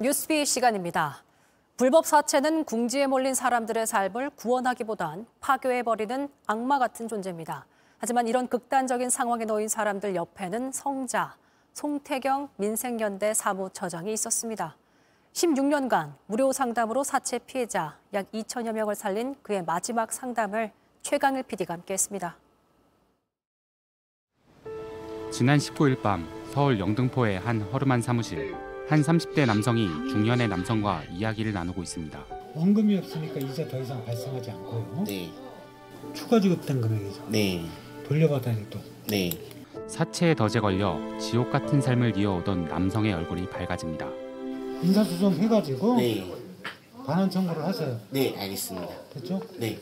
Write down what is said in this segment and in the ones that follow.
뉴스비 시간입니다. 불법 사채는 궁지에 몰린 사람들의 삶을 구원하기보단 파괴해버리는 악마 같은 존재입니다. 하지만 이런 극단적인 상황에 놓인 사람들 옆에는 성자, 송태경 민생연대 사무처장이 있었습니다. 16년간 무료 상담으로 사채 피해자 약 2천여 명을 살린 그의 마지막 상담을 최강일 PD가 함께했습니다. 지난 19일 밤 서울 영등포의 한 허름한 사무실. 한 30대 남성이 중년의 남성과 이야기를 나누고 있습니다. 원금이 없으니까 이자 더 이상 발생하지 않고요. 네, 추가 지급된 금액이죠. 네, 돌려받아야 또. 네. 사채에 덫에 걸려 지옥 같은 삶을 이어오던 남성의 얼굴이 밝아집니다. 인사소송 해가지고 네, 반환 청구를 하세요. 네, 알겠습니다. 됐죠? 네,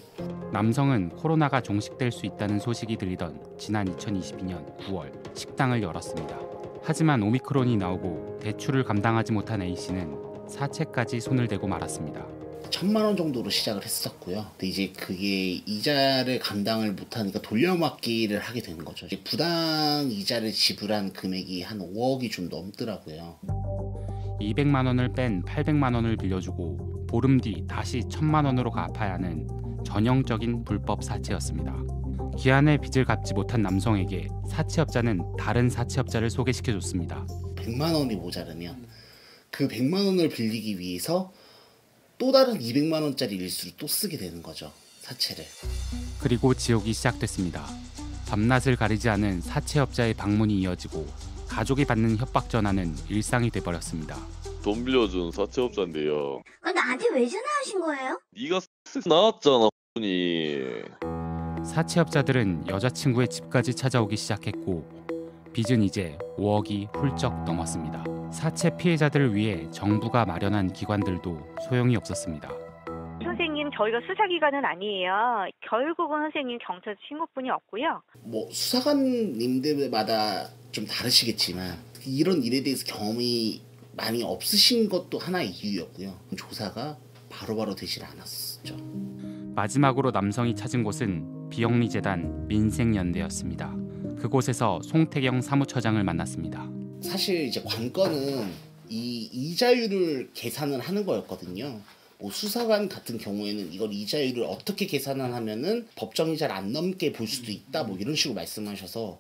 남성은 코로나가 종식될 수 있다는 소식이 들리던 지난 2022년 9월 식당을 열었습니다. 하지만 오미크론이 나오고 대출을 감당하지 못한 A 씨는 사채까지 손을 대고 말았습니다. 천만 원 정도로 시작을 했었고요. 근데 이제 그게 이자를 감당을 못하니까 돌려막기를 하게 되는 거죠. 부당 이자를 지불한 금액이 한 5억이 좀 넘더라고요. 200만 원을 뺀 800만 원을 빌려주고 보름 뒤 다시 1000만 원으로 갚아야 하는 전형적인 불법 사채였습니다. 기한의 빚을 갚지 못한 남성에게 사채업자는 다른 사채업자를 소개시켜 줬습니다. 100만 원이 모자르면 그 100만 원을 빌리기 위해서 또 다른 200만 원짜리 일수를 또 쓰게 되는 거죠. 사채를. 그리고 지옥이 시작됐습니다. 밤낮을 가리지 않은 사채업자의 방문이 이어지고 가족이 받는 협박 전화는 일상이 돼버렸습니다. 돈 빌려준 사채업자인데요. 아, 나한테 왜 전화하신 거예요? 네가 나왔잖아, 분이. 사채업자들은 여자친구의 집까지 찾아오기 시작했고 빚은 이제 5억이 훌쩍 넘었습니다. 사채 피해자들을 위해 정부가 마련한 기관들도 소용이 없었습니다. 선생님, 저희가 수사 기관은 아니에요. 결국은 선생님 경찰 신고뿐이 없고요. 뭐 수사관님들마다 좀 다르시겠지만 이런 일에 대해서 경험이 많이 없으신 것도 하나의 이유였고요. 조사가 바로바로 되질 않았었죠. 마지막으로 남성이 찾은 곳은 비영리재단 민생연대였습니다. 그곳에서 송태경 사무처장을 만났습니다. 사실 이제 관건은 이 이자율을 계산을 하는 거였거든요. 뭐 수사관 같은 경우에는 이걸 이자율을 어떻게 계산을 하면은 법정 이자를 안 넘게 볼 수도 있다 뭐 이런 식으로 말씀하셔서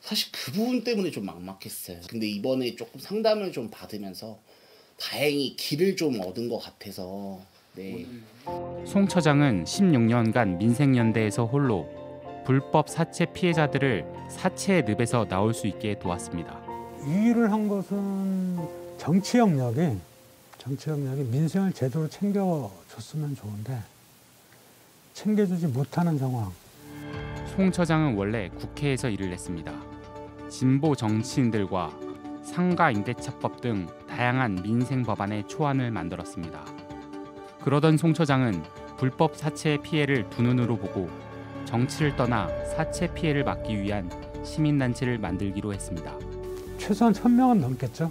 사실 그 부분 때문에 좀 막막했어요. 근데 이번에 조금 상담을 좀 받으면서 다행히 길을 좀 얻은 것 같아서 네. 송 처장은 16년간 민생연대에서 홀로 불법 사채 피해자들을 사채의 늪에서 나올 수 있게 도왔습니다. 이 일을 한 것은 정치 영역이 정치 영역이 민생을 제대로 챙겨줬으면 좋은데 챙겨주지 못하는 상황. 송 처장은 원래 국회에서 일을 했습니다. 진보 정치인들과 상가 임대차법 등 다양한 민생 법안의 초안을 만들었습니다. 그러던 송 처장은 불법 사채 피해를 두 눈으로 보고 정치를 떠나 사채 피해를 막기 위한 시민단체를 만들기로 했습니다. 최소한 천 명은 넘겠죠.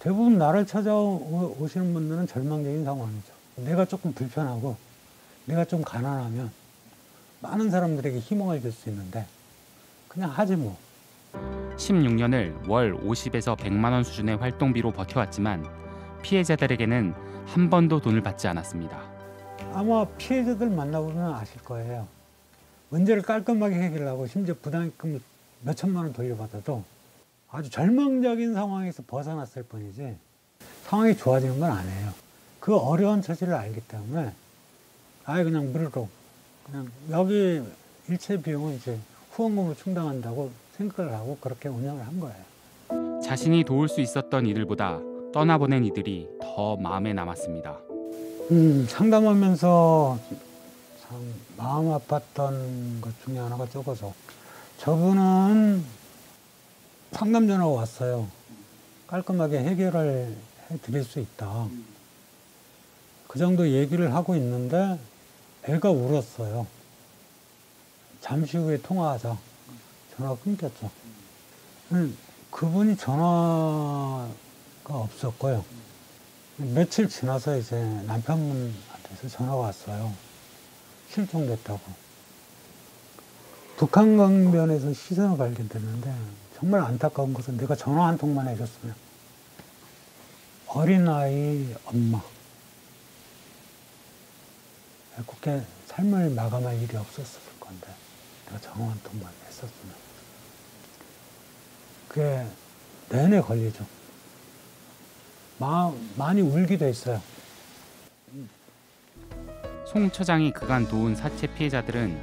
대부분 나를 찾아오시는 분들은 절망적인 상황이죠. 내가 조금 불편하고 내가 좀 가난하면 많은 사람들에게 희망을 줄 수 있는데 그냥 하지 뭐. 16년을 월 50에서 100만 원 수준의 활동비로 버텨왔지만 피해자들에게는 한 번도 돈을 받지 않았습니다. 아마 피해자들 만나보면 아실 거예요. 문제를 깔끔하게 해결하고 심지어 부담금 몇 천만 원 돌려받아도 아주 절망적인 상황에서 벗어났을 뿐이지 상황이 좋아지는 건 아니에요. 그 어려운 처지를 알기 때문에 아예 그냥 무료로 그냥 여기 일체 비용은 이제 후원금으로 충당한다고 생각을 하고 그렇게 운영을 한 거예요. 자신이 도울 수 있었던 이들보다 떠나보낸 이들이 더 마음에 남았습니다. 음, 상담하면서 참 마음 아팠던 것 중에 하나가 적어서 저분은 상담 전화가 왔어요. 깔끔하게 해결을 해 드릴 수 있다. 그 정도 얘기를 하고 있는데 애가 울었어요. 잠시 후에 통화하자. 전화가 끊겼죠. 음, 그분이 전화가 없었고요. 며칠 지나서 이제 남편분한테서 전화가 왔어요. 실종됐다고. 북한 강변에서 시선을 발견됐는데 정말 안타까운 것은 내가 전화 한 통만 해줬으면 어린아이 엄마. 그렇게 삶을 마감할 일이 없었을 건데, 내가 정원 통만 했었으면. 그게 내내 걸리죠. 마, 많이 울기도 했어요. 송 처장이 그간 도운 사체 피해자들은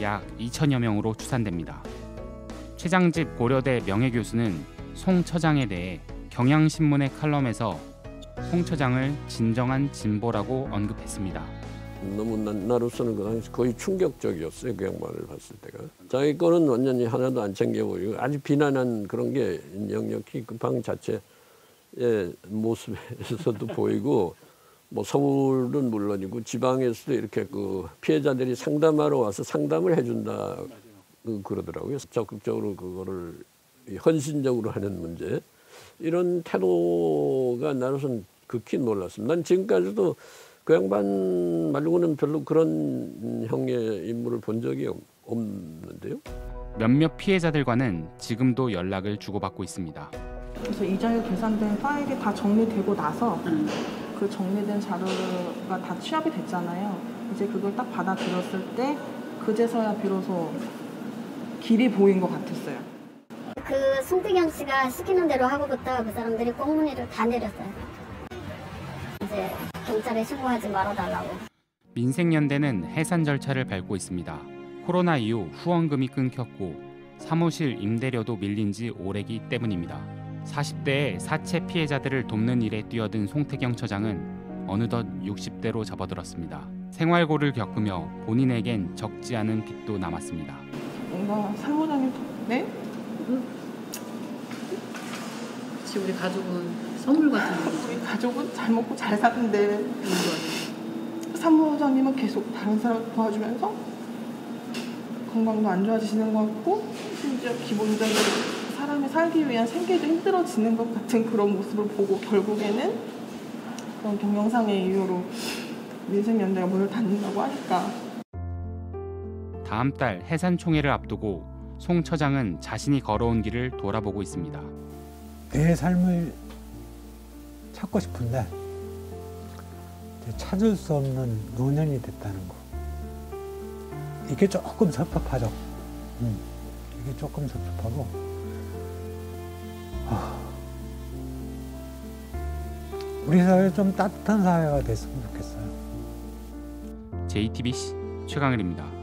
약 2천여 명으로 추산됩니다. 최장집 고려대 명예교수는 송 처장에 대해 경향신문의 칼럼에서 송 처장을 진정한 진보라고 언급했습니다. 너무 나, 나로서는 그 당시 거의 충격적이었어요 그 양반을 봤을 때가 자기 거는 완전히 하나도 안 챙겨버리고 아주 비난한 그런 게 역력히 그 방 자체 의 모습에서도 보이고 뭐 서울은 물론이고 지방에서도 이렇게 그 피해자들이 상담하러 와서 상담을 해준다 그 그러더라고요 적극적으로 그거를 헌신적으로 하는 문제 이런 태도가 나로서는 극히 놀랐습니다. 난 지금까지도 그 양반 말고는 별로 그런 형의 인물을 본 적이 없- 없는데요. 몇몇 피해자들과는 지금도 연락을 주고받고 있습니다. 그래서 이자율 계산된 파일이 다 정리되고 나서 그 정리된 자료가 다 취합이 됐잖아요. 이제 그걸 딱 받아들였을 때 그제서야 비로소 길이 보인 것 같았어요. 그 송태경 씨가 시키는 대로 하고부터 그 사람들이 꽁무니를 다 내렸어요. 이제 경찰에 신고하지 말아달라고. 민생연대는 해산 절차를 밟고 있습니다. 코로나 이후 후원금이 끊겼고 사무실 임대료도 밀린 지 오래기 때문입니다. 40대의 사체 피해자들을 돕는 일에 뛰어든 송태경 처장은 어느덧 60대로 접어들었습니다. 생활고를 겪으며 본인에겐 적지 않은 빚도 남았습니다. 뭔가 사무장님 네? 그치 우리 가족은 선물 같은 거 우리 가족은 잘 먹고 잘 사는데 사무장님은 계속 다른 사람 도와주면서 건강도 안 좋아지시는 것 같고 심지어 기본적으로 사람이 살기 위한 생계도 힘들어지는 것 같은 그런 모습을 보고 결국에는 그런 경영상의 이유로 민생 연대가 문을 닫는다고 하니까 다음 달 해산 총회를 앞두고 송 처장은 자신이 걸어온 길을 돌아보고 있습니다. 내 삶을 찾고 싶은데 찾을 수 없는 노년이 됐다는 거. 이게 조금 섭섭하죠. 음, 이게 조금 섭섭하고. 우리 사회 좀 따뜻한 사회가 됐으면 좋겠어요. JTBC 최강일입니다.